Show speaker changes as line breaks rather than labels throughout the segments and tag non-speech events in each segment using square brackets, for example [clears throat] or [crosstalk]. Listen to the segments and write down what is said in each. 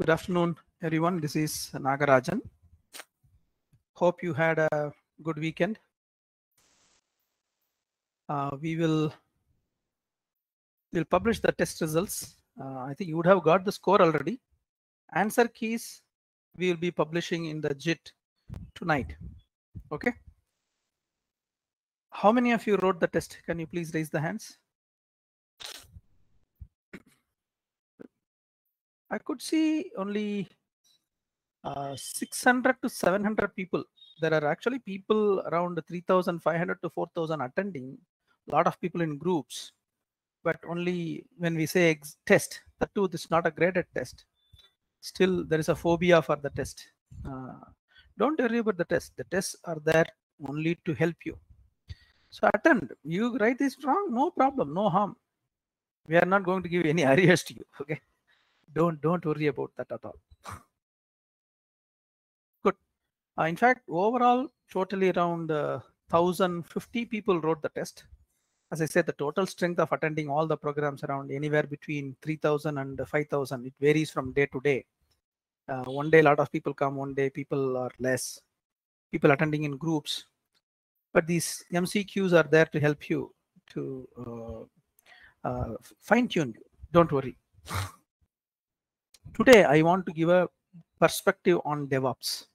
Good afternoon, everyone. This is Nagarajan. Hope you had a good weekend. Uh, we will will publish the test results. Uh, I think you would have got the score already. Answer keys we will be publishing in the JIT tonight. Okay. How many of you wrote the test? Can you please raise the hands? I could see only uh, 600 to 700 people. There are actually people around 3,500 to 4,000 attending. A lot of people in groups, but only when we say test, the this is not a graded test. Still, there is a phobia for the test. Uh, don't worry about the test. The tests are there only to help you. So attend. You write this wrong, no problem, no harm. We are not going to give any [laughs] arrears to you. Okay don't don't worry about that at all. Good. Uh, in fact overall totally around uh, 1050 people wrote the test. As i said the total strength of attending all the programs around anywhere between 3000 and 5000 it varies from day to day. Uh, one day a lot of people come one day people are less. People attending in groups. But these mcqs are there to help you to uh, fine tune you. Don't worry [laughs] today I want to give a perspective on DevOps.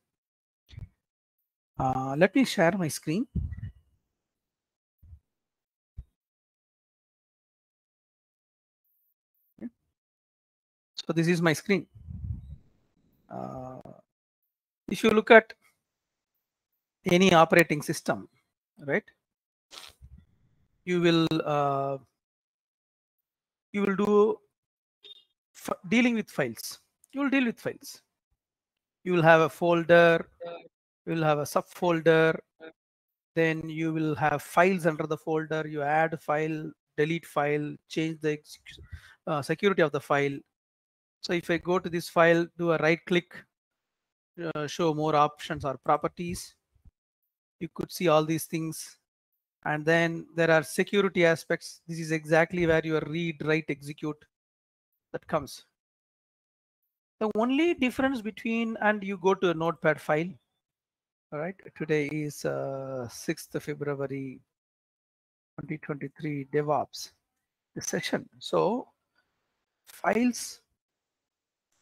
Uh, let me share my screen. So this is my screen. Uh, if you look at any operating system, right, you will uh, you will do dealing with files. You will deal with files. You will have a folder, you will have a subfolder, then you will have files under the folder. You add file, delete file, change the uh, security of the file. So if I go to this file, do a right click, uh, show more options or properties, you could see all these things. And then there are security aspects. This is exactly where your read, write, execute that comes. The only difference between and you go to a notepad file. All right, today is uh, 6th February 2023 DevOps session. So files,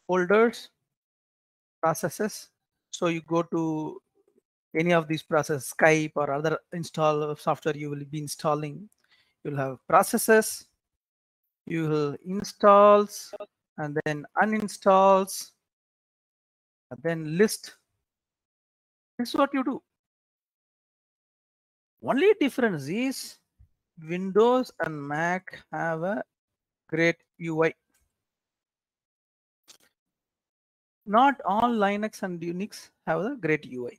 folders, processes. So you go to any of these processes, Skype or other install software you will be installing. You'll have processes, you will installs and then uninstalls and then list. This is what you do. Only difference is windows and mac have a great ui not all linux and unix have a great ui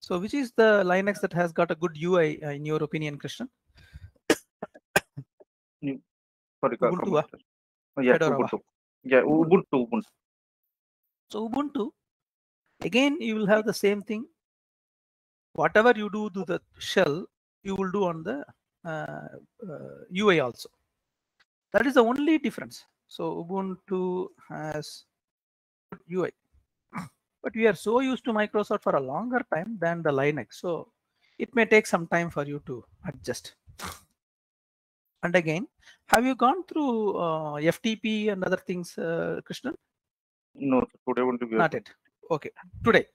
so which is the linux that has got a good ui uh, in your opinion Krishnan
Sorry,
Ubuntu, ah?
Oh, yeah,
Fedora,
Ubuntu. Yeah, Ubuntu, Ubuntu.
So Ubuntu, again, you will have the same thing. Whatever you do to the shell, you will do on the uh, uh, UI also. That is the only difference. So Ubuntu has UI, but we are so used to Microsoft for a longer time than the Linux. So it may take some time for you to adjust. And again, have you gone through uh, FTP and other things, uh, Krishnan?
No, today we be.
Not yet. Okay, today.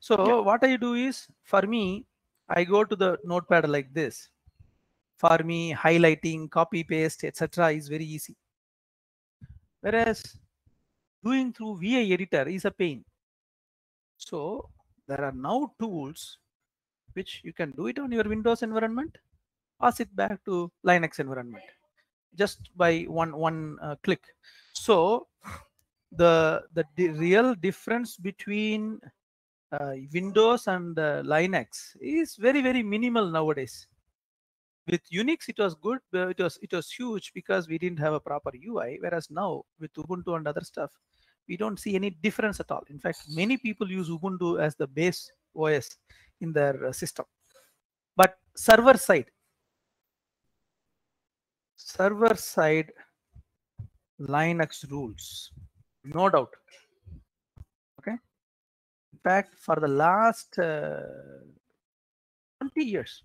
So
Yeah.
what I do is, for me, I go to the notepad like this. For me, highlighting, copy paste, etc. is very easy. Whereas doing through VI editor is a pain. So there are now tools which you can do it on your Windows environment, pass it back to Linux environment just by one one uh, click. So the the di- real difference between uh, Windows and uh, Linux is very very minimal nowadays. With Unix, it was good. It was it was huge because we didn't have a proper UI. Whereas now with Ubuntu and other stuff, we don't see any difference at all. In fact, many people use Ubuntu as the base OS in their uh, system. But server side, server side Linux rules, no doubt. Okay. In fact, for the last uh, 20 years,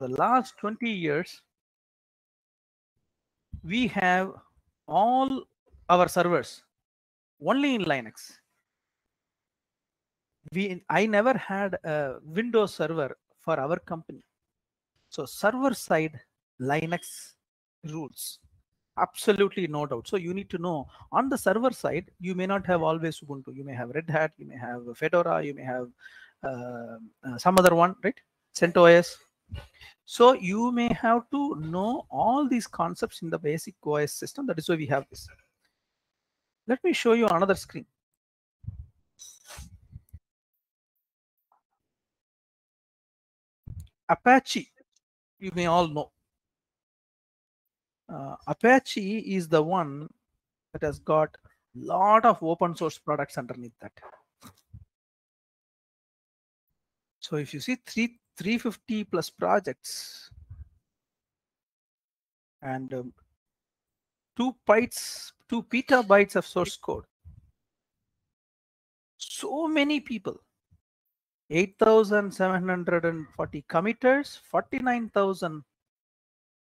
the last 20 years, we have all our servers only in Linux. We I never had a Windows server for our company. So server side Linux rules. Absolutely no doubt. So you need to know on the server side, you may not have always Ubuntu. You may have Red Hat, you may have Fedora, you may have uh, uh, some other one, right? CentOS. So you may have to know all these concepts in the basic OS system. That is why we have this. Let me show you another screen. Apache, you may all know. Uh, Apache is the one that has got lot of open source products underneath that. So if you see three, 350 plus projects and um, two bytes, two petabytes of source code. So many people 8,740 committers, 49,000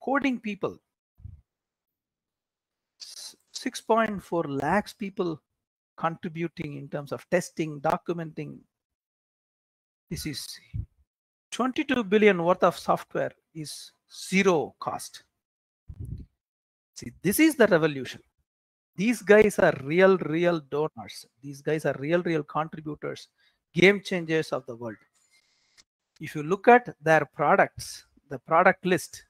coding people, 6.4 lakhs people contributing in terms of testing, documenting. This is 22 billion worth of software is zero cost. See, this is the revolution. These guys are real, real donors. These guys are real, real contributors game changers of the world. If you look at their products, the product list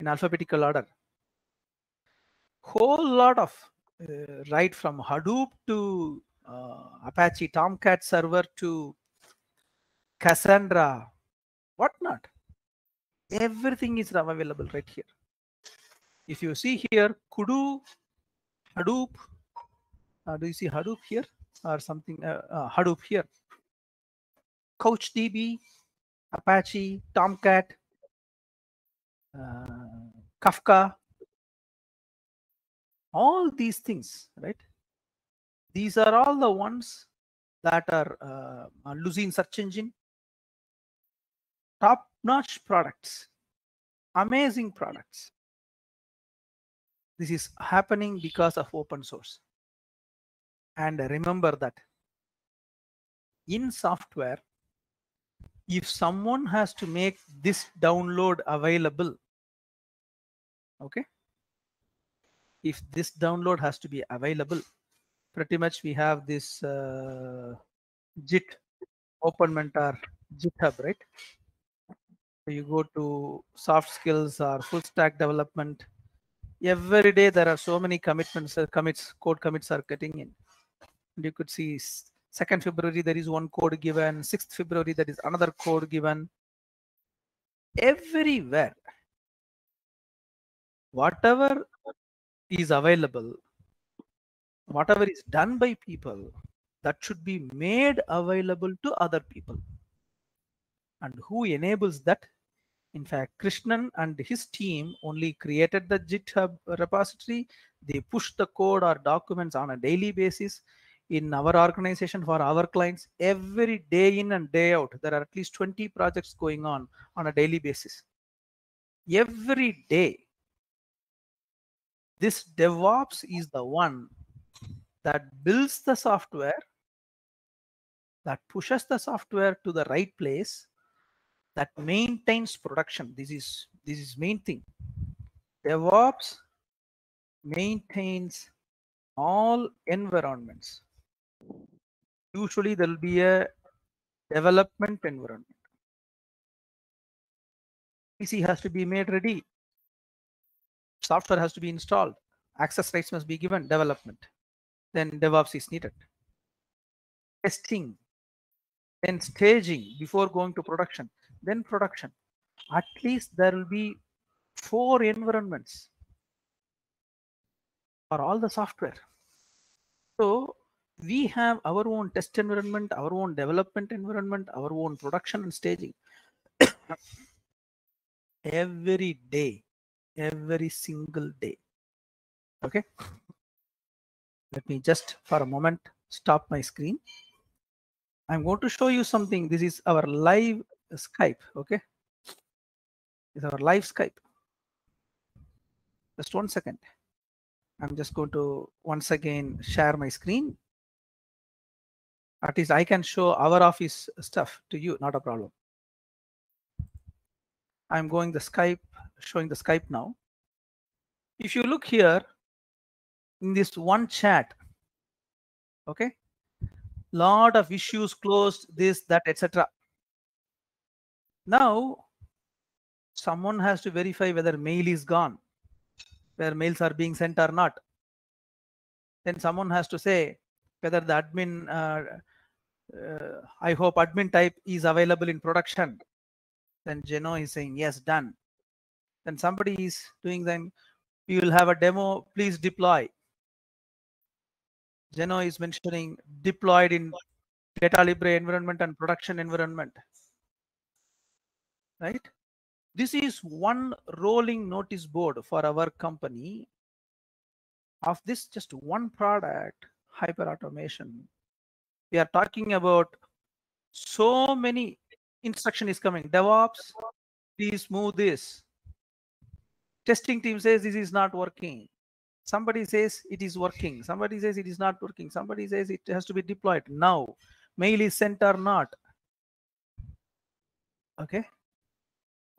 in alphabetical order, whole lot of uh, right from Hadoop to uh, Apache Tomcat server to Cassandra, whatnot. Everything is available right here. If you see here, Kudu, Hadoop, uh, do you see Hadoop here? or something uh, uh, Hadoop here. CouchDB, Apache, Tomcat, uh, Kafka, all these things, right? These are all the ones that are uh, Lucene search engine, top-notch products, amazing products. This is happening because of open source. And remember that in software, if someone has to make this download available, okay, if this download has to be available, pretty much we have this uh, JIT Open Mentor GitHub, right? So you go to soft skills or full stack development. Every day there are so many commitments, uh, commits, code commits are getting in and you could see 2nd February there is one code given, 6th February there is another code given. Everywhere, whatever is available, whatever is done by people, that should be made available to other people. And who enables that? In fact, Krishnan and his team only created the GitHub repository. They push the code or documents on a daily basis in our organization for our clients every day in and day out there are at least 20 projects going on on a daily basis every day this devops is the one that builds the software that pushes the software to the right place that maintains production this is this is main thing devops maintains all environments usually there will be a development environment. PC has to be made ready. Software has to be installed. Access rights must be given. Development. Then DevOps is needed. Testing. Then staging before going to production. Then production. At least there will be four environments for all the software. So we have our own test environment, our own development environment, our own production and staging. [coughs] every day, every single day. Okay. Let me just for a moment stop my screen. I'm going to show you something. This is our live Skype. Okay. Is our live Skype. Just one second. I'm just going to once again share my screen. At least I can show our office stuff to you, not a problem. I'm going the Skype, showing the Skype now. If you look here in this one chat, okay, lot of issues closed, this, that, etc. Now, someone has to verify whether mail is gone, where mails are being sent or not. Then someone has to say whether the admin, uh, uh, I hope admin type is available in production. Then Geno is saying, yes, done. Then somebody is doing then, we will have a demo, please deploy. Geno is mentioning deployed in data libre environment and production environment. Right? This is one rolling notice board for our company of this just one product, hyper automation. We are talking about so many instruction is coming. DevOps, please move this. Testing team says this is not working. Somebody says it is working. Somebody says it is not working. Somebody says it has to be deployed now. Mail is sent or not. Okay.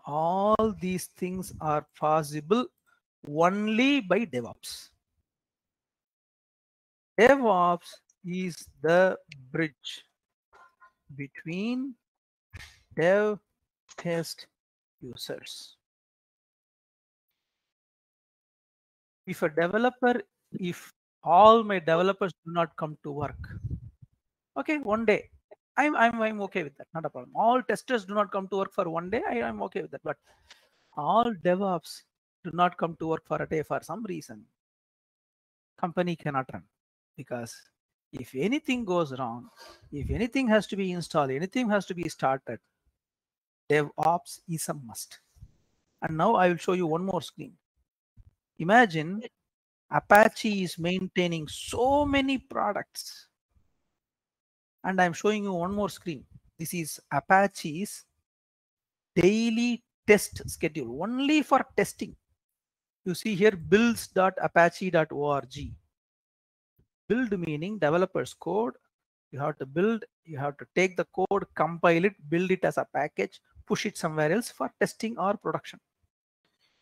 All these things are possible only by DevOps. DevOps is the bridge between dev, test, users. If a developer, if all my developers do not come to work, okay, one day, I'm, I'm, I'm okay with that, not a problem. All testers do not come to work for one day, I, I'm okay with that. But all DevOps do not come to work for a day for some reason, company cannot run because if anything goes wrong, if anything has to be installed, anything has to be started, DevOps is a must. And now I will show you one more screen. Imagine Apache is maintaining so many products. And I'm showing you one more screen. This is Apache's daily test schedule, only for testing. You see here builds.apache.org. Build meaning developers code. You have to build, you have to take the code, compile it, build it as a package, push it somewhere else for testing or production.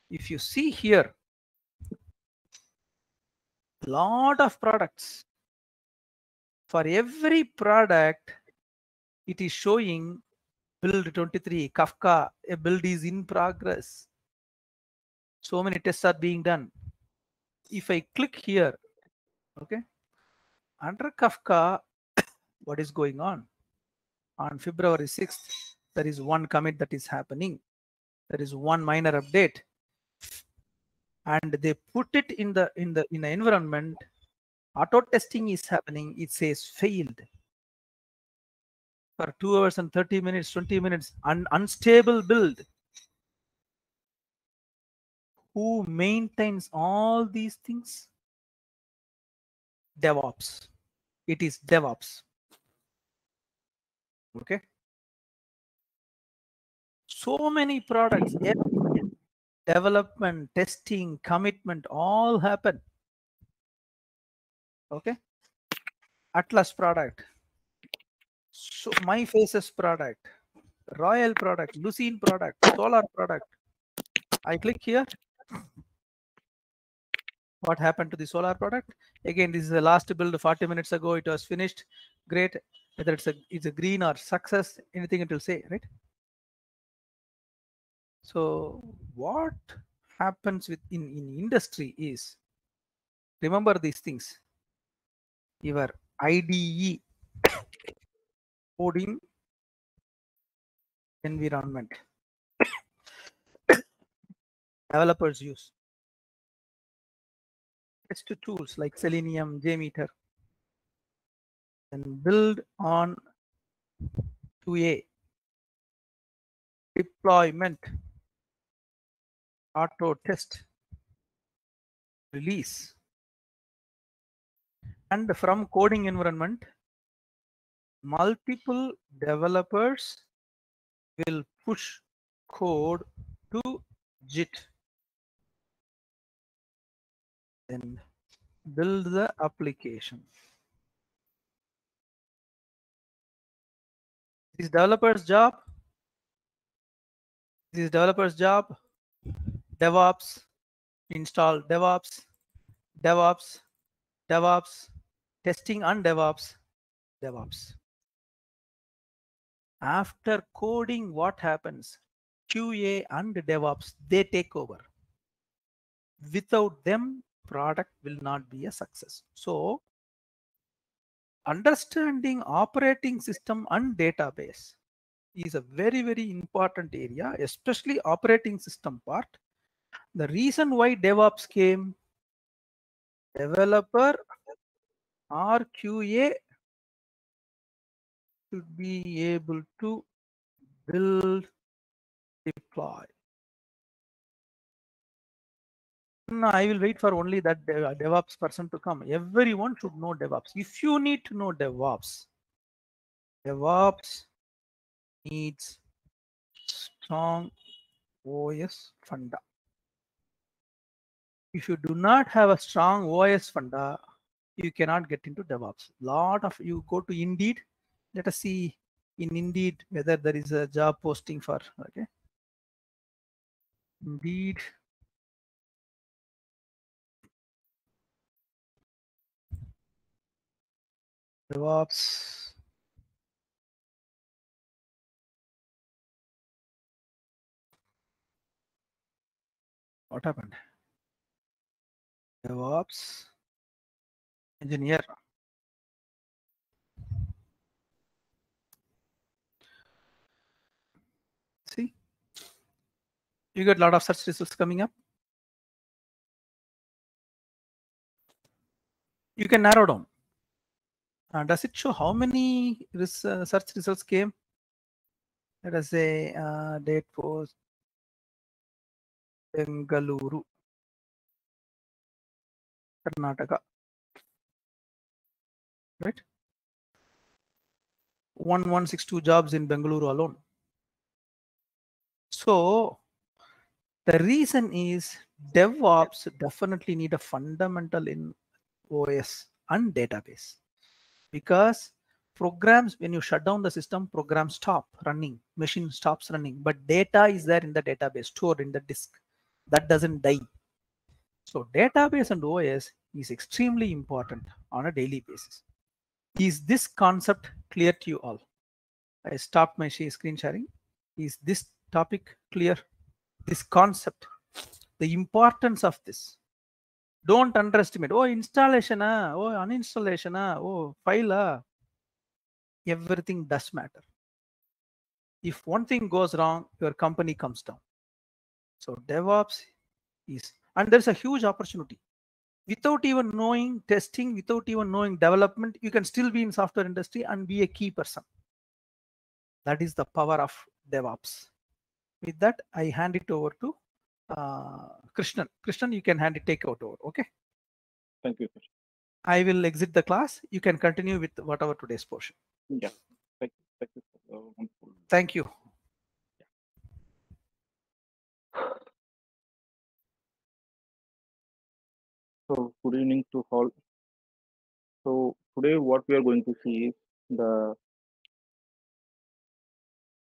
If you see here, lot of products. For every product, it is showing build 23, Kafka, a build is in progress. So many tests are being done. If I click here, okay, under Kafka, [coughs] what is going on? On February 6th, there is one commit that is happening. There is one minor update. And they put it in the in the in the environment. Auto testing is happening. It says failed. For 2 hours and 30 minutes 20 minutes un unstable build. Who maintains all these things? Devops. It is devops. Okay so many products development, testing, commitment, all happen. Okay. Atlas product. So my faces product, Royale product, Lucene product, Solr product. I click here. What happened to the Solr product? Again, this is the last build 40 minutes ago. It was finished. Great. Whether it's a it's a green or success, anything it will say, right? So what happens within in, in industry is remember these things. Your IDE [coughs] coding environment [coughs] developers use test tools like Selenium, JMeter, and build on 2A deployment auto test, release. And from coding environment, multiple developers will push code to JIT. Then build the application. This developer's job. This developer's job. DevOps, install DevOps, DevOps, DevOps, testing and DevOps, DevOps. After coding, what happens? QA and DevOps, they take over. Without them, product will not be a success. So, understanding operating system and database is a very, very important area, especially operating system part. The reason why DevOps came, developer RQA should be able to build, deploy. No, I will wait for only that uh, DevOps person to come. Everyone should know DevOps. If you need to know DevOps, DevOps needs strong OS funda. If you do not have a strong OS funda, you cannot get into DevOps. Lot of you go to Indeed. Let us see in Indeed whether there is a job posting for okay. Indeed. DevOps. What happened? DevOps engineer. See, you get a lot of search results coming up. You can narrow down. Uh, does it show how many res- uh, search results came? Let us say uh, date post Bengaluru, Karnataka. Right? 1162 jobs in Bengaluru alone. So the reason is DevOps definitely need a fundamental in OS and database because programs when you shut down the system programs stop running machine stops running but data is there in the database stored in the disk that doesn't die so database and os is extremely important on a daily basis. Is this concept clear to you all? I stopped my screen sharing. Is this topic clear? This concept the importance of this. Don't underestimate oh installation ah oh uninstallation ah oh file ah everything does matter. If one thing goes wrong your company comes down. So devops is and there's a huge opportunity. Without even knowing testing without even knowing development you can still be in software industry and be a key person. That is the power of devops. With that i hand it over to uh, krishnan. Krishnan you can hand it take out over okay?
Thank you,
i will exit the class. You can continue with whatever today's portion.
Yeah. Thank you. Thank you.
thank you
So good evening to all. So today what we are going to see is the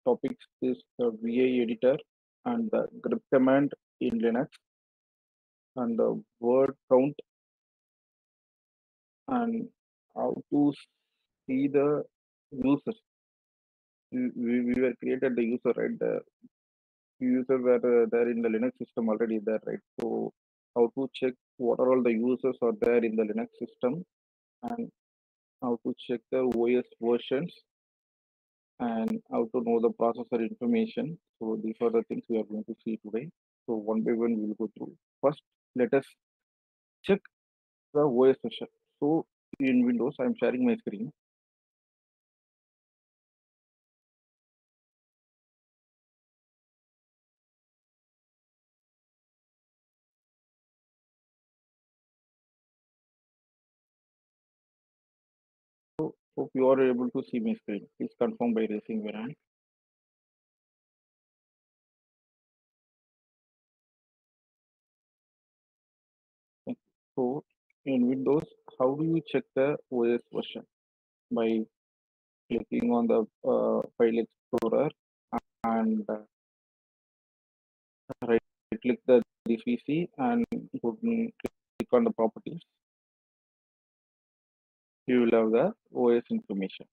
topics is the VI editor and the grep command in Linux and the word count and how to see the users. We, we, we were created the user, right? The user were uh, there in the Linux system already there, right? So how to check what are all the users are there in the Linux system and how to check the OS versions and how to know the processor information. So these are the things we are going to see today. So one by one we will go through. First, let us check the OS version. So in Windows, I'm sharing my screen. You are able to see my screen. Please confirm by raising your hand. So in Windows, how do you check the OS version? By clicking on the uh, File Explorer and uh, right click the this PC and click on the properties. You will have the OS information,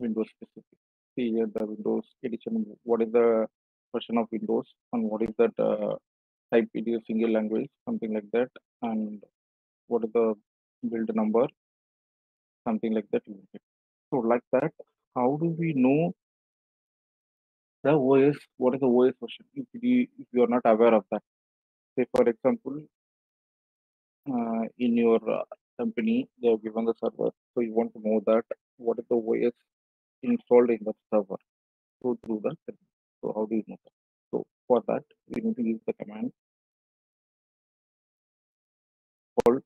Windows specific. See here the Windows edition, what is the version of Windows and what is that uh, type is single language, something like that, and what is the build number, something like that. So like that, how do we know the OS, what is the OS version if you, if you are not aware of that? Say for example, uh, in your uh, company, they have given the server, so you want to know that what is the OS installed in that server. So through that, so how do you know that? So for that, we need to use the command called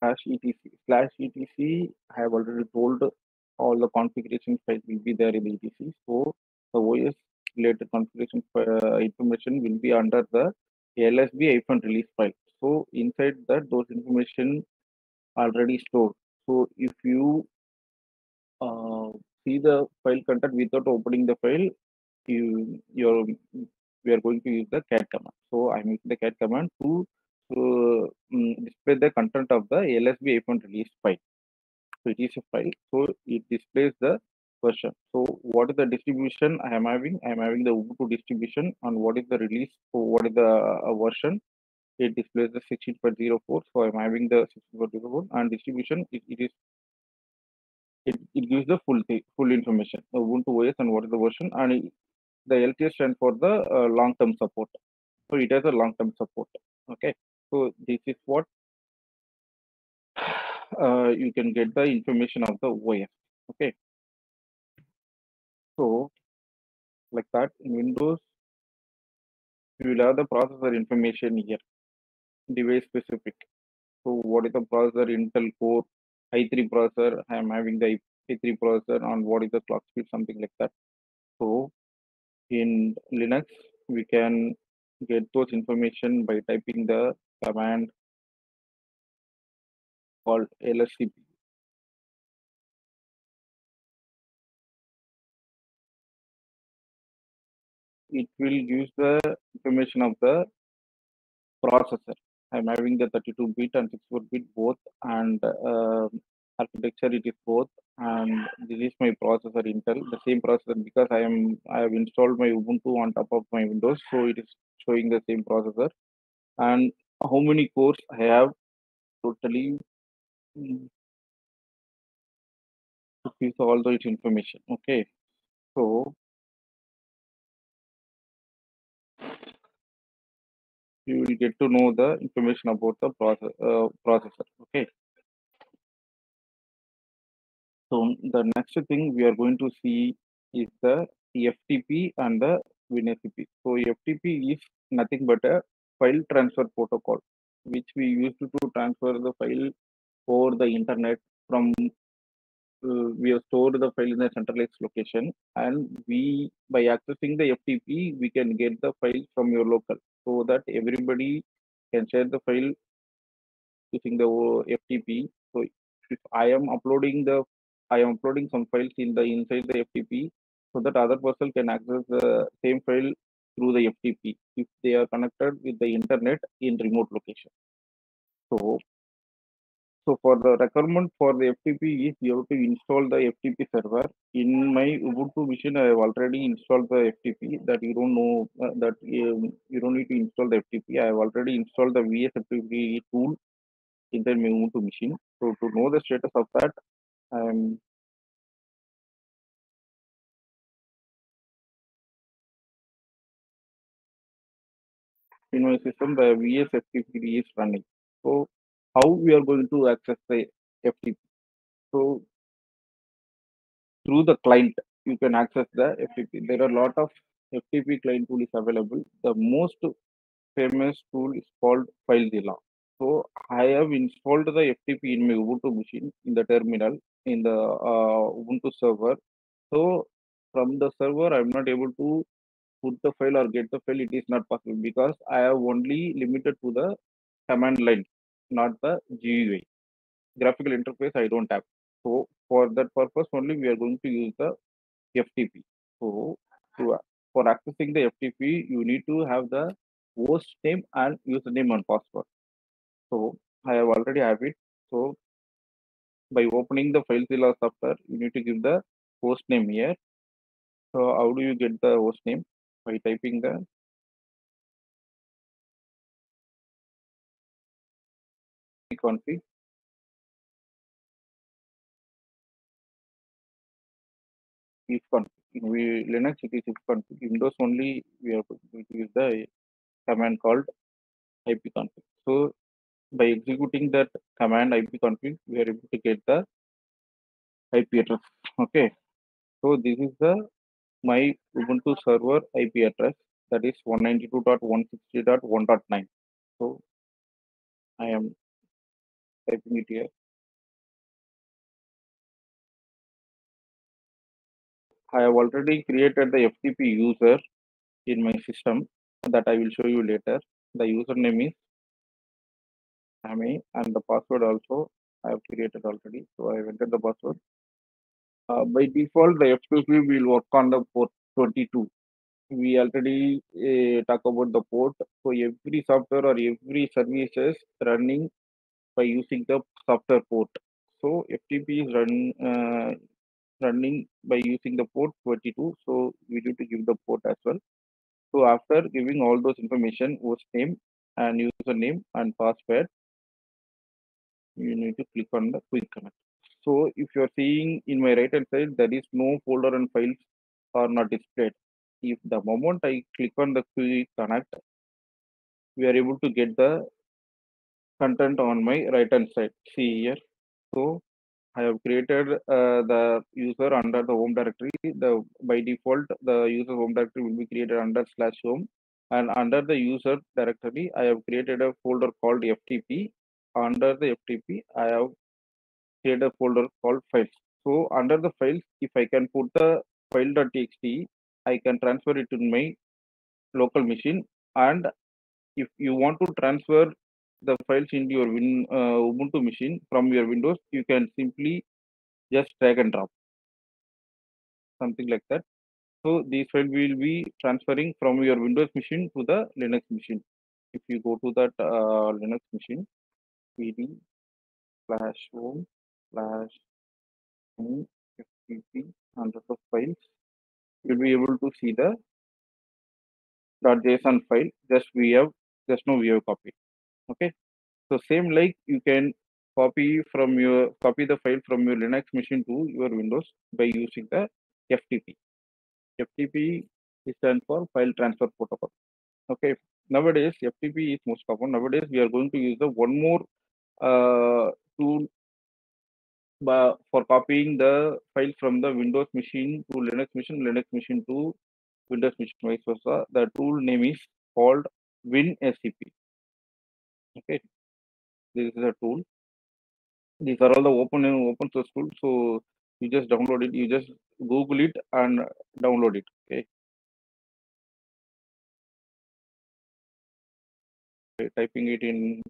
slash etc slash etc. I have already told all the configuration files will be there in the etc. So the OS related configuration uh, information will be under the lsb hyphen release file. So inside that, those information already stored. So if you uh, see the file content without opening the file, you you're we are going to use the cat command. So I'm using the cat command to to um, display the content of the lsb hyphen release file. So it is a file. So it displays the version. So what is the distribution I am having? I am having the Ubuntu distribution and what is the release? What is the uh, version? It displays the 16.04. So I'm having the 16.04 and distribution. It, it is it, it gives the full full information Ubuntu OS and what is the version and it, the LTS stand for the uh, long term support. So it has a long term support. Okay. So this is what uh, you can get the information of the OS. Okay. So like that in Windows, you will have the processor information here, device specific. So what is the processor Intel Core i3 processor? I am having the i3 processor on what is the clock speed, something like that. So in Linux, we can get those information by typing the command called lscpu. It will use the information of the processor. I'm having the 32 bit and 64 bit both, and uh, architecture it is both. And this is my processor Intel, the same processor because I am I have installed my Ubuntu on top of my Windows, so it is showing the same processor. And how many cores I have totally mm, to give all the information. Okay, so you will get to know the information about the process, uh, processor. Okay. So the next thing we are going to see is the FTP and the WinSCP. So FTP is nothing but a file transfer protocol, which we use to transfer the file over the internet from uh, we have stored the file in a centralized location and we by accessing the FTP we can get the file from your local so that everybody can share the file using the FTP. So if I am uploading the I am uploading some files in the inside the FTP so that other person can access the same file through the FTP if they are connected with the internet in remote location. So so for the requirement for the FTP is you have to install the FTP server. In my Ubuntu machine, I have already installed the FTP that you don't know uh, that um, you don't need to install the FTP. I have already installed the VS FTP tool inside my Ubuntu machine. So to know the status of that, I am in my system the VS FTP is running. So how we are going to access the FTP? So through the client, you can access the FTP. There are a lot of FTP client tool is available. The most famous tool is called FileZilla. So I have installed the FTP in my Ubuntu machine in the terminal in the uh, Ubuntu server. So from the server, I'm not able to put the file or get the file. It is not possible because I have only limited to the command line, not the GUI. Graphical interface I don't have. So for that purpose only, we are going to use the FTP. So to, for accessing the FTP, you need to have the host name and username and password. So I have already have it. So by opening the FileZilla software, you need to give the host name here. So how do you get the host name? By typing the config ifconfig. In we, Linux, it is ifconfig. Windows only we are going to use the command called ipconfig. So by executing that command ipconfig, we are able to get the IP address. Okay. So this is the my Ubuntu server IP address that is 192.160.1.9. So I am I have already created the FTP user in my system that I will show you later. The username is Amy and the password also I have created already. So I have entered the password. Uh, by default, the FTP will work on the port 22. We already uh, talk about the port. So every software or every services running by using the software port. So FTP is run uh, running by using the port 22. So we need to give the port as well. So after giving all those information, host name and username and password, you need to click on the quick connect. So if you're seeing in my right hand side, there is no folder and files are not displayed. If the moment I click on the quick connect, we are able to get the content on my right hand side. See here. So I have created uh, the user under the home directory. The by default, the user home directory will be created under slash home. And under the user directory, I have created a folder called FTP. Under the FTP, I have created a folder called files. So under the files, if I can put the file.txt, I can transfer it to my local machine. And if you want to transfer the files into your Win, uh, Ubuntu machine from your Windows, you can simply just drag and drop something like that. So these files will be transferring from your Windows machine to the Linux machine. If you go to that uh, Linux machine, pd slash home slash ftp under the files, you'll be able to see the .json file. Just we have just now we have copied. Okay. So same like you can copy from your copy the file from your Linux machine to your Windows by using the FTP. FTP is stand for file transfer protocol. Okay. Nowadays FTP is most common. Nowadays we are going to use the one more uh, tool for copying the file from the Windows machine to Linux machine, Linux machine to Windows machine, vice versa. The tool name is called WinSCP. Okay, this is a tool. These are all the open and open source tools. So you just download it. You just Google it and download it. Okay. okay typing it in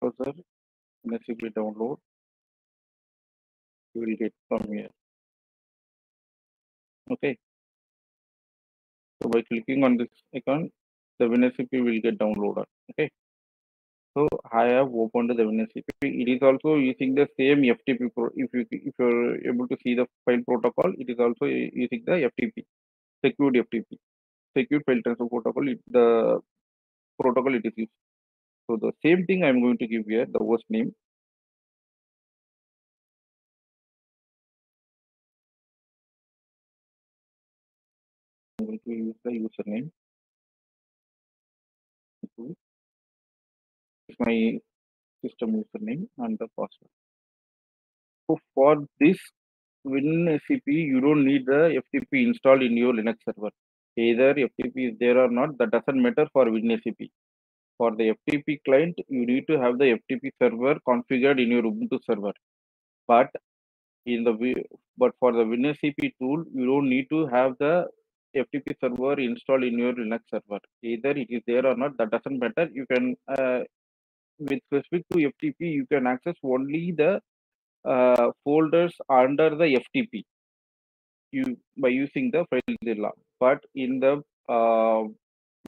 browser, WinSCP download. You will get from here. Okay. So by clicking on this icon, the WinSCP will get downloaded. Okay. So I have opened the WinSCP. It is also using the same FTP. Pro if you if you're able to see the file protocol, it is also using the FTP, secured FTP, secure file transfer protocol. It, the protocol it is used. So the same thing I'm going to give here the host name. I'm going to use the username. My system username and the password. So for this WinSCP, you don't need the FTP installed in your Linux server. Either FTP is there or not, that doesn't matter for WinSCP. For the FTP client, you need to have the FTP server configured in your Ubuntu server. But in the but for the WinSCP tool, you don't need to have the FTP server installed in your Linux server. Either it is there or not, that doesn't matter. You can uh, with specific to FTP, you can access only the uh, folders under the FTP you by using the FileZilla. But in the uh,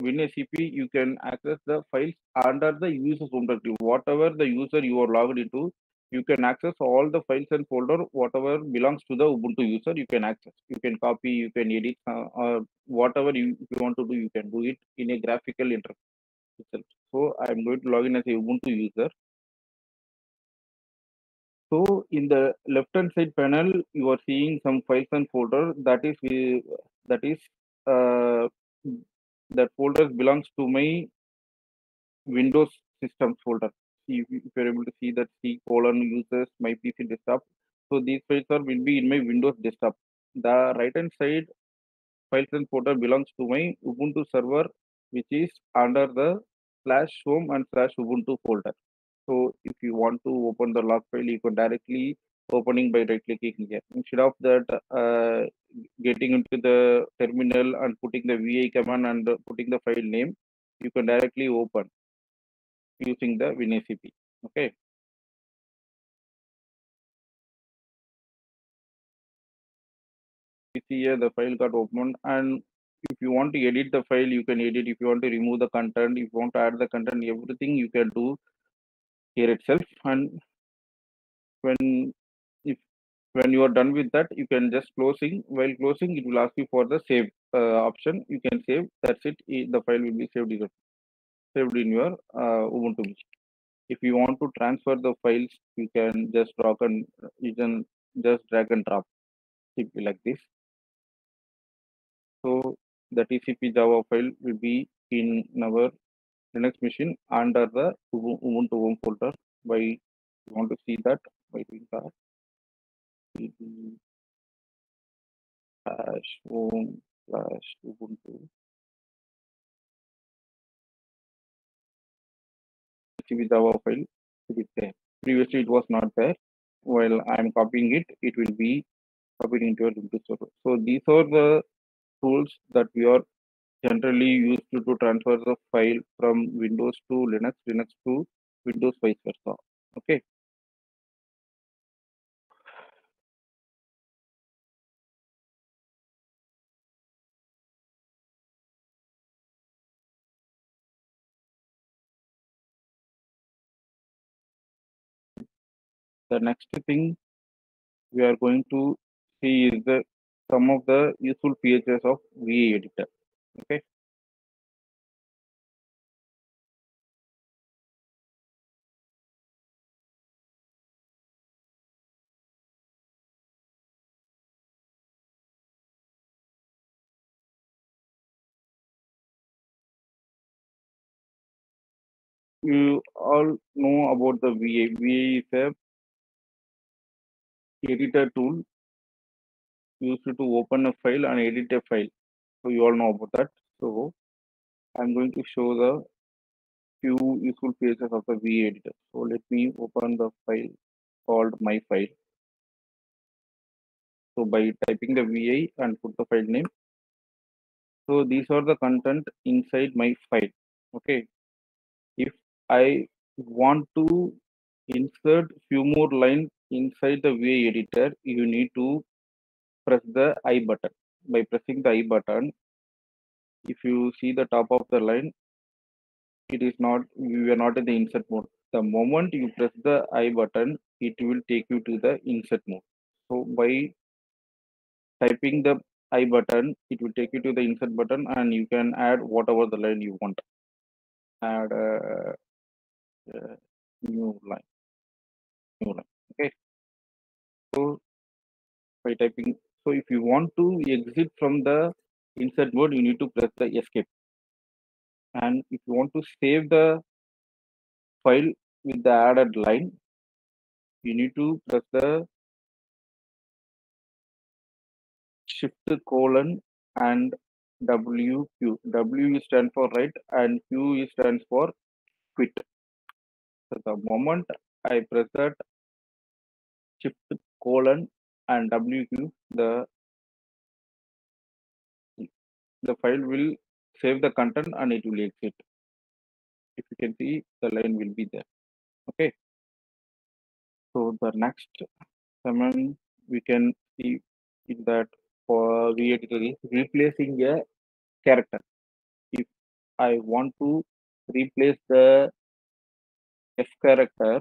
WinSCP, you can access the files under the user's home directory. Whatever the user you are logged into, you can access all the files and folder, whatever belongs to the Ubuntu user, you can access. You can copy, you can edit, uh, or whatever you, you want to do, you can do it in a graphical interface itself. So I'm going to log in as a Ubuntu user. So in the left hand side panel, you are seeing some files and folder that is that is uh, that folder belongs to my Windows systems folder. See if you- if you're able to see that C colon users my PC desktop. So these files are will be in my Windows desktop. The right hand side files and folder belongs to my Ubuntu server, which is under the slash home and slash Ubuntu folder. So if you want to open the log file, you can directly opening by right clicking here. Instead of that, uh, getting into the terminal and putting the VI command and putting the file name, you can directly open using the WinSCP. Okay. You see here the file got opened and if you want to edit the file, you can edit. If you want to remove the content, if you want to add the content, everything you can do here itself. And when if when you are done with that, you can just closing. While closing, it will ask you for the save uh, option. You can save. That's it. The file will be saved in, saved in your uh, Ubuntu. If you want to transfer the files, you can just drag and you can just drag and drop simply like this. So the TCP Java file will be in our Linux machine under the Ubuntu home folder. By you want to see that by doing that, cd slash home slash Ubuntu. TCP Java file it is there. Previously it was not there. While I am copying it, it will be copied into your Ubuntu server. So these are the tools that we are generally used to, to transfer the file from Windows to Linux, Linux to Windows, vice versa. Okay. The next thing we are going to see is the some of the useful features of VI editor. Okay. You all know about the VI. VI is a editor tool used to open a file and edit a file. So you all know about that. So I'm going to show the few useful features of the VI editor. So let me open the file called my file. So by typing the VI and put the file name. So these are the content inside my file. Okay. If I want to insert few more lines inside the VI editor, you need to press the I button. By pressing the I button, if you see the top of the line, it is not, we are not in the insert mode. The moment you press the I button, it will take you to the insert mode. So by typing the I button, it will take you to the insert button and you can add whatever the line you want. Add a, a new line. New line. Okay. So by typing, so if you want to exit from the insert mode, you need to press the escape. And if you want to save the file with the added line, you need to press the shift colon and wq. W. W stands for write and Q stands for quit. So the moment I press that shift colon and WQ, the the file will save the content and it will exit. If you can see, the line will be there. Okay. So the next command we can see is that for re-editor replacing a character. If I want to replace the F character,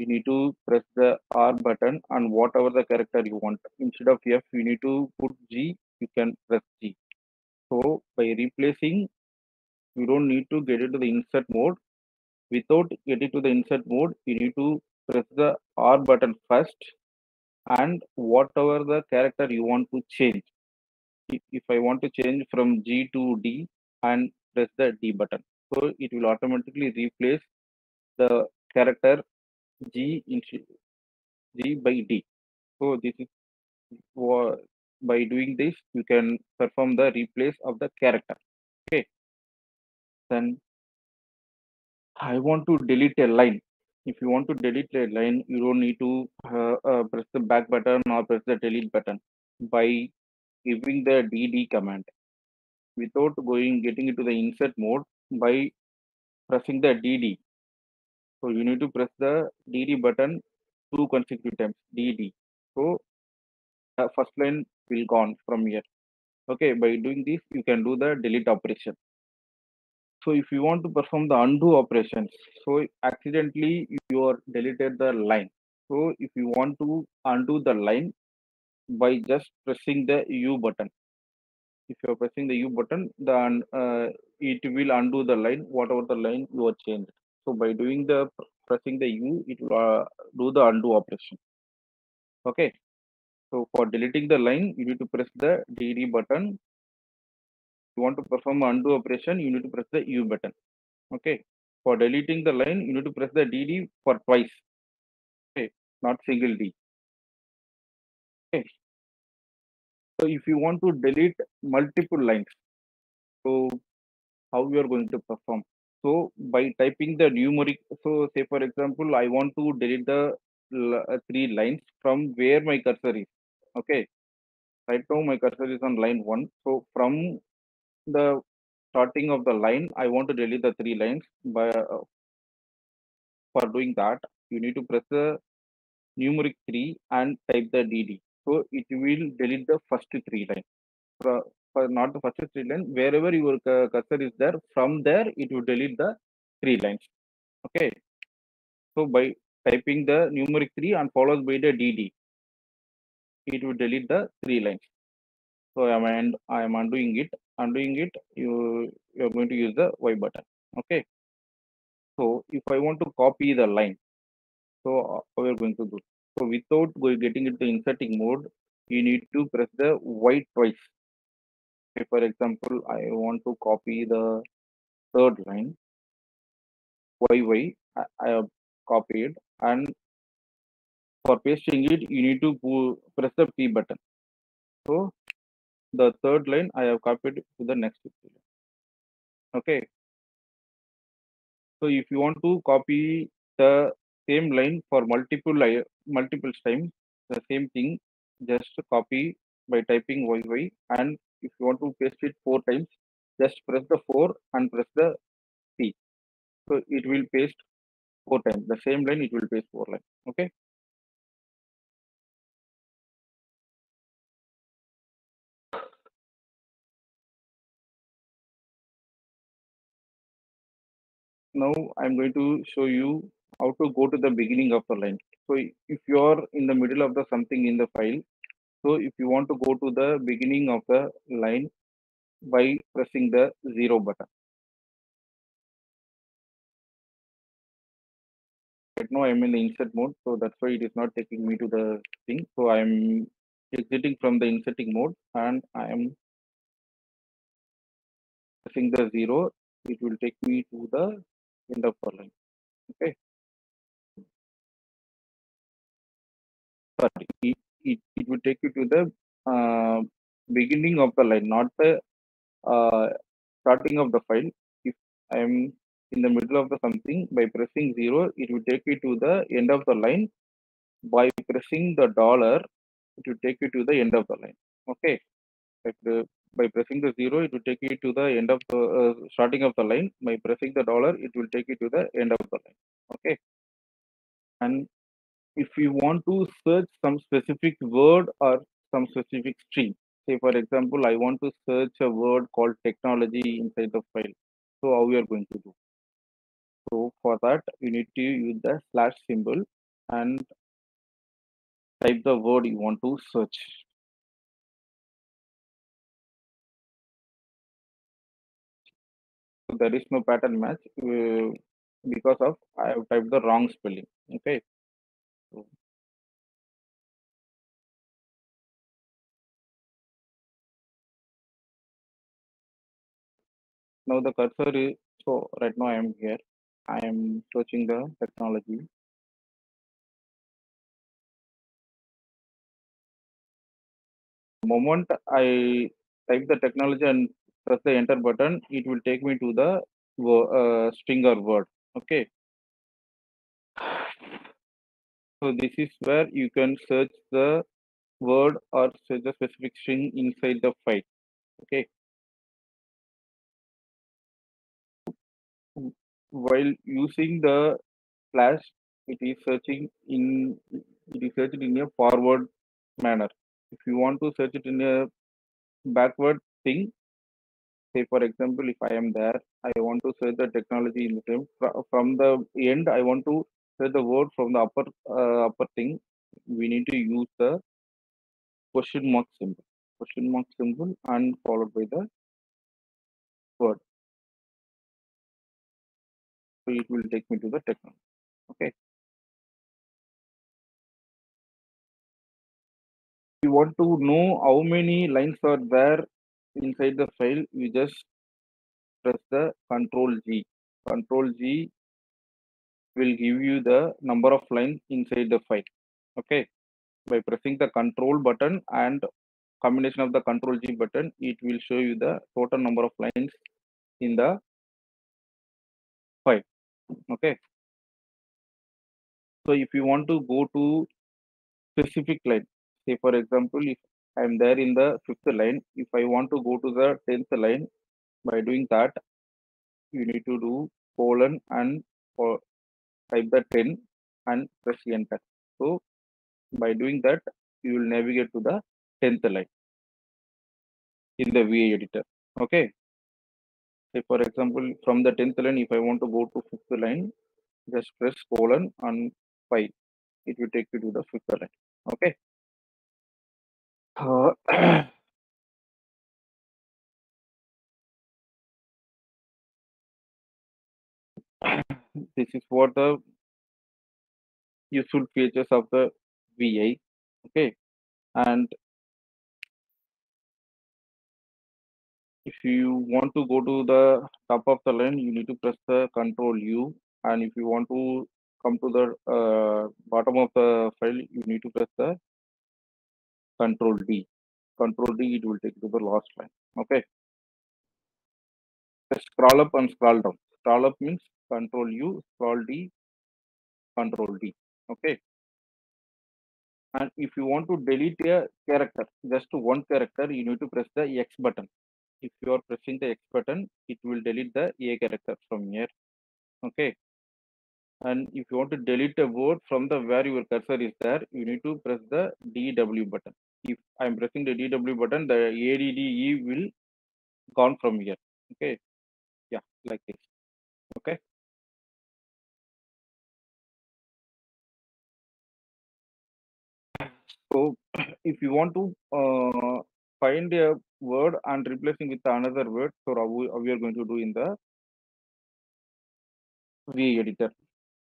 you need to press the R button and whatever the character you want. Instead of F, you need to put G, you can press G. So by replacing, you don't need to get it to the insert mode. Without getting to the insert mode, you need to press the R button first and whatever the character you want to change. If, if I want to change from G to D and press the D button. So it will automatically replace the character G into G by D. So this is by doing this you can perform the replace of the character. Okay. Then I want to delete a line. If you want to delete a line, you don't need to uh, uh, press the back button or press the delete button by giving the DD command without going getting into the insert mode by pressing the DD. So you need to press the DD button two consecutive times DD. So the first line will gone from here. Okay, by doing this, you can do the delete operation. So if you want to perform the undo operations, so accidentally you are deleted the line. So if you want to undo the line by just pressing the U button, if you are pressing the U button, then uh, it will undo the line, whatever the line you are changed. So by doing the pressing the U, it will uh, do the undo operation. Okay. So for deleting the line, you need to press the DD button. You want to perform undo operation, you need to press the U button. Okay. For deleting the line, you need to press the DD for twice. Okay, not single D. Okay. So if you want to delete multiple lines, so how you are going to perform? So by typing the numeric, so say for example, I want to delete the uh, three lines from where my cursor is. Okay. Right now my cursor is on line one. So from the starting of the line, I want to delete the three lines. By uh, for doing that, you need to press the numeric three and type the DD. So it will delete the first three lines. For, not the first three lines, wherever your cursor is there, from there it will delete the three lines. Okay. So by typing the numeric three and followed by the DD, it will delete the three lines. So I am and I am undoing it. Undoing it, you you are going to use the Y button. Okay. So if I want to copy the line, so we are going to do? So without getting into inserting mode, you need to press the Y twice. For example, I want to copy the third line. YY, I, I have copied, and for pasting it, you need to press the P button. So the third line I have copied to the next line. Okay. So if you want to copy the same line for multiple li- multiple times, the same thing, just copy by typing YY. And if you want to paste it four times, just press the four and press the P. So it will paste four times. The same line it will paste four lines. Okay. Now I'm going to show you how to go to the beginning of the line. So if you are in the middle of the something in the file, so if you want to go to the beginning of the line by pressing the zero button. Right now I'm in the insert mode, so that's why it is not taking me to the thing. So I'm exiting from the inserting mode and I am pressing the zero. It will take me to the end of the line. Okay. Sorry, it, it, will take you to the uh, beginning of the line, not the uh, starting of the file. If I am in the middle of the something by pressing zero, it will take you to the end of the line. By pressing the dollar, it will take you to the end of the line. Okay. Like the, by pressing the zero, it will take you to the end of the uh, starting of the line. By pressing the dollar, it will take you to the end of the line. Okay. And if you want to search some specific word or some specific string, say for example, I want to search a word called technology inside the file. So how we are going to do? So for that, you need to use the slash symbol and type the word you want to search. So there is no pattern match uh, because of I have typed the wrong spelling. Okay. Now the cursor is so right now I am here. I am searching the technology. The moment I type the technology and press the enter button, it will take me to the uh, string or word. Okay. So this is where you can search the word or search the specific string inside the file. Okay. While using the slash, it is searching in it is searched in a forward manner. If you want to search it in a backward thing, say for example, if I am there, I want to search the technology in the term from the end. I want to search the word from the upper uh, upper thing. We need to use the question mark symbol, question mark symbol, and followed by the word. So it will take me to the technology. Okay. You want to know how many lines are there inside the file, you just press the Control G. Control G will give you the number of lines inside the file. Okay. By pressing the Control button and combination of the Control G button, it will show you the total number of lines in the file. Okay. So if you want to go to specific line, say for example, if I'm there in the fifth line, if I want to go to the tenth line, by doing that, you need to do colon and uh, type the 10 and press enter. So by doing that, you will navigate to the 10th line in the VI editor. Okay. Say for example, from the 10th line, if I want to go to fifth line, just press colon and 5. It will take you to the fifth line. Okay. [coughs] [coughs] Uh, [coughs] this is what the useful features of the VI. Okay. And if you want to go to the top of the line, you need to press the control U. And if you want to come to the uh, bottom of the file, you need to press the control D. Control D, it will take you to the last line. Okay. Just scroll up and scroll down. Scroll up means control U, scroll D, control D. Okay. And if you want to delete a character, just one character, you need to press the X button. If you are pressing the X button, it will delete the A character from here. Okay. And if you want to delete a word from the where your cursor is there, you need to press the DW button. If I'm pressing the DW button, the ADDE will gone from here. Okay. Yeah, like this. Okay. So [clears throat] if you want to uh, find a word and replacing with another word, so how we, how we are going to do in the VI editor.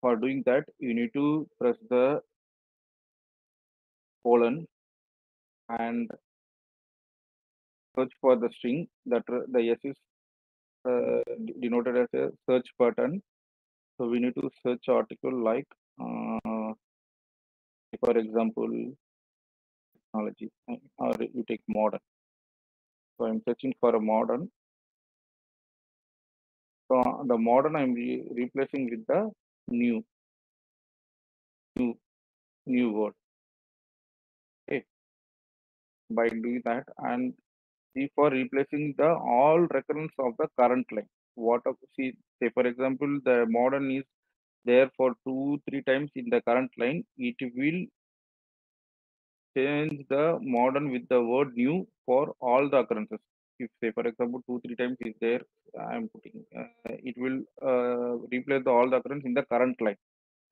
For doing that, you need to press the colon and search for the string that the S is uh, denoted as a search button. So we need to search article like, uh, for example, technology, uh, or you take modern. So I'm searching for a modern. So the modern I'm re replacing with the new, new, new word. Okay. By doing that and see for replacing the all recurrence of the current line. What see say for example the modern is there for two three times in the current line. It will change the modern with the word new for all the occurrences. If say for example two three times is there, I am putting uh, it will uh, replace the all the occurrence in the current line.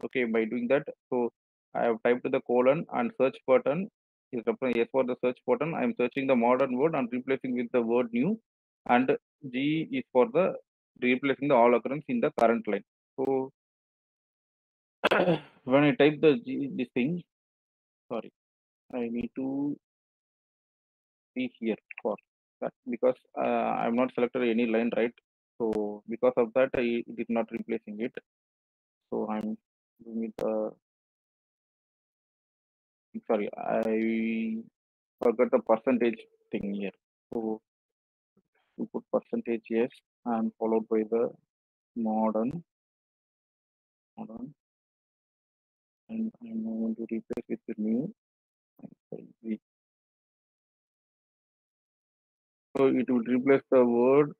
Okay, by doing that, so I have typed the colon and search button is yes for the search button. I am searching the modern word and replacing with the word new, and G is for the replacing the all occurrence in the current line. So [coughs] when I type the G, this thing, sorry, I need to be here for that because uh, I'm not selected any line right. So because of that, I did not replacing it. So I'm doing it. Uh, sorry, I forgot the percentage thing here. So we put percentage yes and followed by the modern modern and I'm going to replace it with the new. So it will replace the word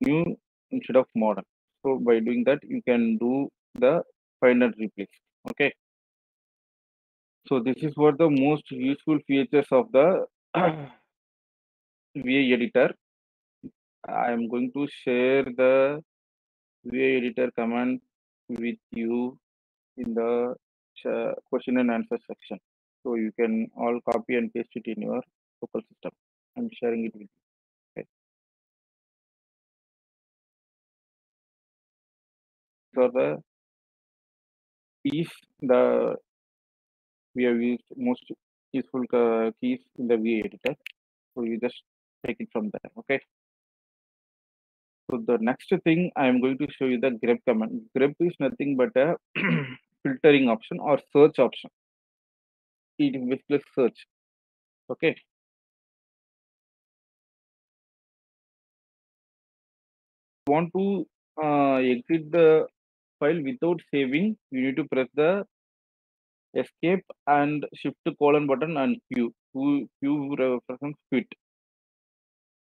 new instead of modern. So by doing that, you can do the final replace. Okay. So this is what the most useful features of the [clears throat] VI editor. I am going to share the VI editor command with you in the uh, question and answer section. So you can all copy and paste it in your local system. I'm sharing it with you. Okay. So the keys the we have used most useful uh, keys in the VI editor. So you just take it from there. Okay. So the next thing I am going to show you the grep command. grep is nothing but a [clears throat] filtering option or search option. It is basically search. Okay. Want to uh, exit the file without saving, you need to press the escape and shift colon button and Q. Q, Q represents quit.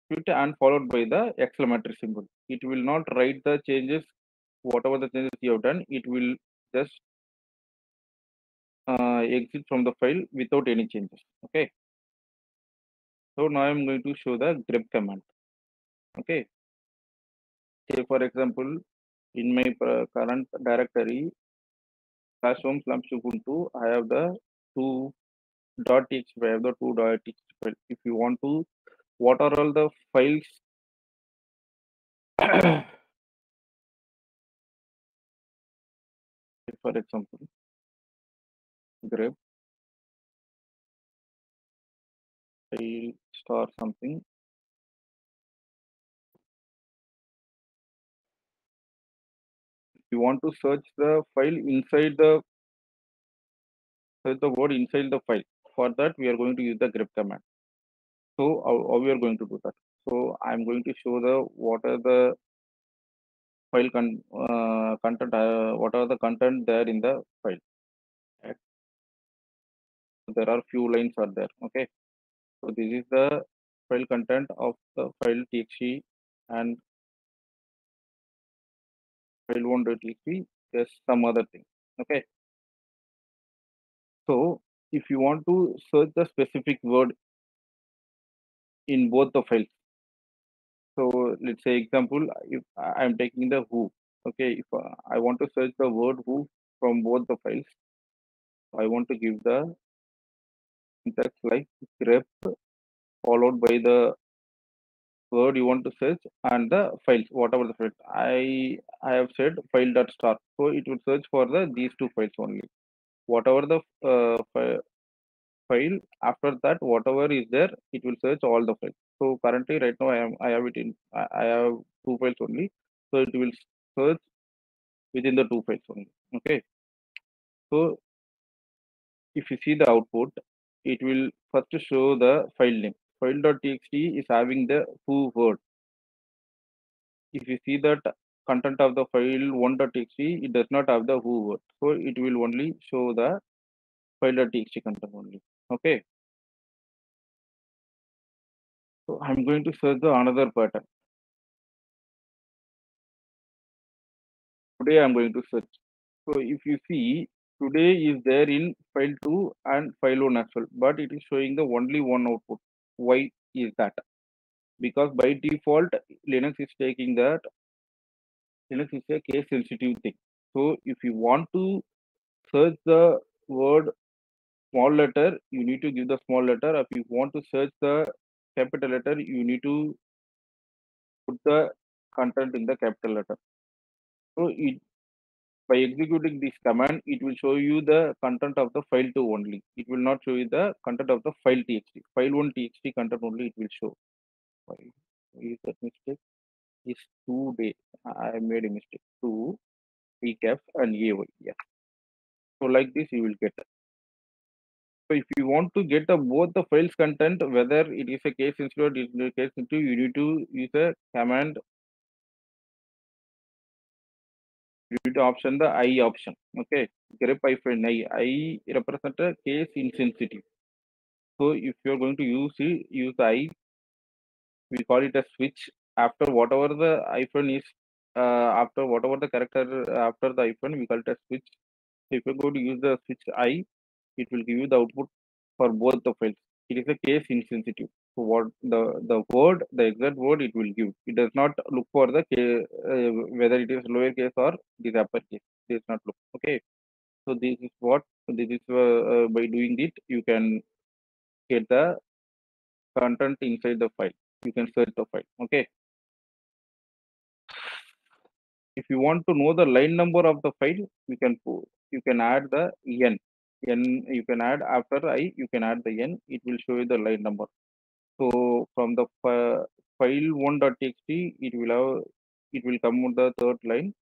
Quit and followed by the exclamatory symbol. It will not write the changes, whatever the changes you have done, it will just uh, exit from the file without any changes. Okay. So now I'm going to show the grep command. Okay. Say for example, in my current directory, slash classroom slash ubuntu, I have the two dot txt. I have the two dot txt file. If you want to, what are all the files? [coughs] for example, grep file star something. You want to search the file inside the search the word inside the file. For that we are going to use the grep command. So how, how we are going to do that? So i'm going to show the what are the file con uh, content uh, what are the content there in the file. There are few lines are there okay? So this is the file content of the file txt and file one.txt there's some other thing okay? So if you want to search the specific word in both the files so let's say example if i'm taking the who okay? If uh, i want to search the word who from both the files i want to give the syntax like grep followed by the word you want to search and the files whatever the file i i have said file dot star. So it will search for the these two files only. Whatever the uh, file after that whatever is there it will search all the files. So currently right now i am i have it in i, I have two files only. So it will search within the two files only. Okay? So if you see the output it will first show the file name file.txt is having the who word if you see that content of the file 1.txt, it does not have the who word. So it will only show the file.txt content only. Okay. So I'm going to search the another pattern. Today I'm going to search. So if you see, today is there in file 2 and file 1 as well, but it is showing the only one output. Why is that? Because by default, Linux is taking that Linux is a case sensitive thing. So if you want to search the word small letter, you need to give the small letter. If you want to search the capital letter, you need to put the content in the capital letter. So it by executing this command, it will show you the content of the file 2 only. It will not show you the content of the file txt. File 1 txt content only it will show. Why is that mistake? Is two day. I made a mistake. Two recap and AY. Yeah. So like this you will get. So if you want to get both the files content, whether it is a case sensitive or it is a case sensitive, you need to use a command. You need to option the I option. Okay. grep hyphen I. I represent a case insensitive. So if you're going to use it, use I, we call it a switch. After whatever the hyphen is, uh, after whatever the character after the hyphen, we call it a switch. So If you're going to use the switch I, it will give you the output for both the files. It is a case insensitive. What the the word, the exact word it will give. It does not look for the case, uh, whether it is lower case or it is uppercase. It does not look. Okay. So this is what this is uh, uh, by doing it you can get the content inside the file. You can search the file. Okay. If you want to know the line number of the file, you can you can add the n. n you can add after i you can add the n. It will show you the line number. So from the fi- file 1.txt, it will have it will come on the third line,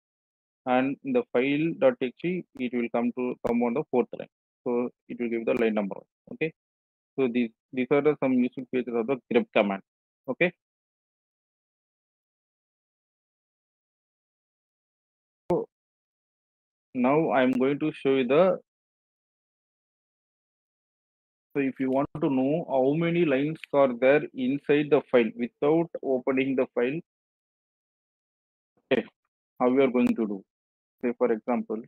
and in the file.txt, it will come to come on the fourth line. So it will give the line number. Okay. So these these are the some useful features of the grep command. Okay. So now I'm going to show you the so if you want to know how many lines are there inside the file without opening the file, okay, how we are going to do? Say for example,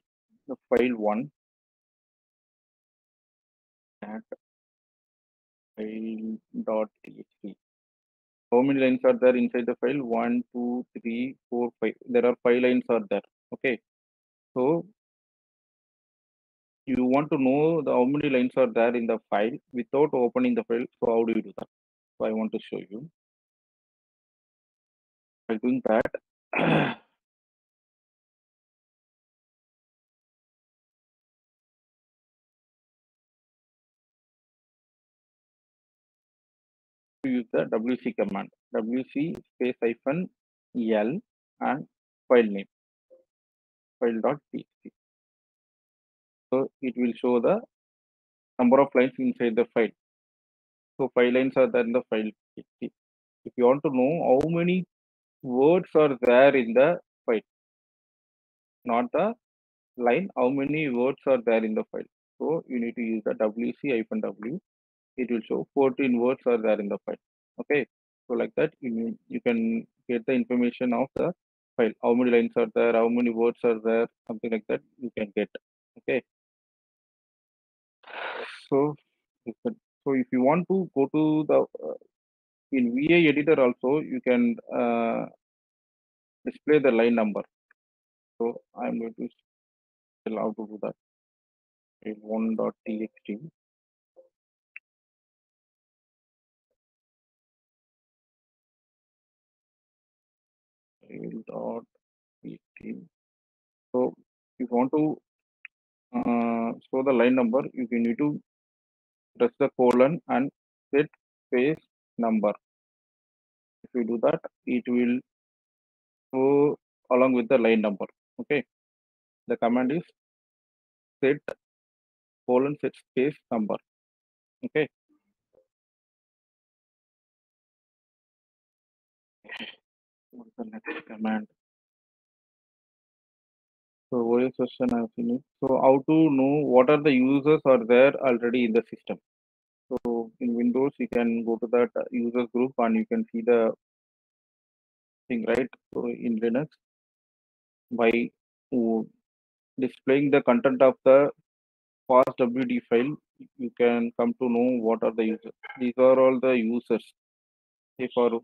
the file one at txt. How many lines are there inside the file? One, two, three, four, five. There are five lines are there. Okay. So you want to know the how many lines are there in the file without opening the file. So how do you do that? So I want to show you. By doing that, [clears throat] use the wc command wc space hyphen l and file name file.txt so it will show the number of lines inside the file. So five lines are there in the file. If you want to know how many words are there in the file not the line how many words are there in the file. So you need to use the wc hyphen w. It will show 14 words are there in the file. Okay? So like that you, you can get the information of the file. How many lines are there? How many words are there? Something like that you can get. Okay so so if you want to go to the uh, in vi editor also you can uh, display the line number. So i'm going to tell how to do that. In 1.txt dot txt so if you want to uh, show the line number you can need to press the colon and set space number. If you do that it will go along with the line number okay? The command is set colon set space number okay? What is the next command So OS session I finished. So how to know what are the users are there already in the system? So in Windows, you can go to that users group and you can see the thing, right? So in Linux, by uh, displaying the content of the passwd file, you can come to know what are the users. These are all the users. Say for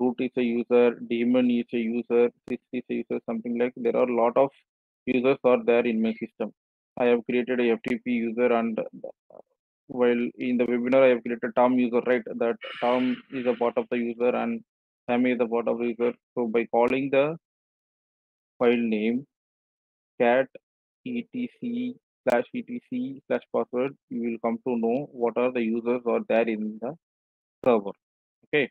root is a user, daemon is a user, sys is a user, something like there are a lot of users are there in my system. I have created a FTP user and uh, while in the webinar I have created Tom user, right? That Tom is a part of the user and Sammy is a part of the user. So by calling the file name cat etc slash etc slash password, you will come to know what are the users are there in the server. Okay.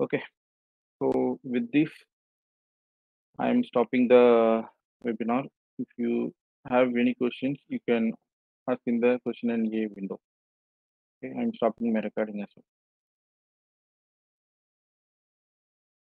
Okay. So with this, I am stopping the webinar. If you have any questions, you can ask in the question and A window. Okay, I'm stopping my recording as well.